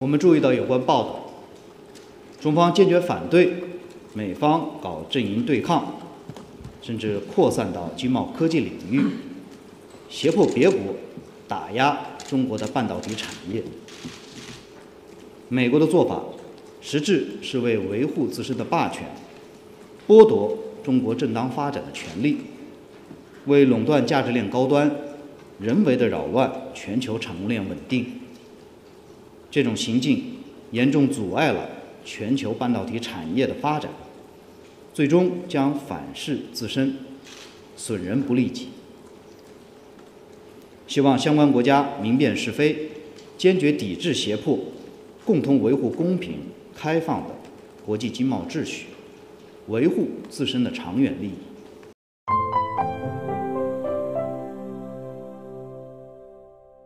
我们注意到有关报道，中方坚决反对美方搞阵营对抗，甚至扩散到经贸科技领域，胁迫别国打压中国的半导体产业。美国的做法，实质是为维护自身的霸权，剥夺中国正当发展的权利，为垄断价值链高端，人为的扰乱全球产业链稳定。这种行径严重阻碍了全球半导体产业的发展，最终将反噬自身，损人不利己。希望相关国家明辨是非，坚决抵制胁迫，共同维护公平开放的国际经贸秩序，维护自身的长远利益。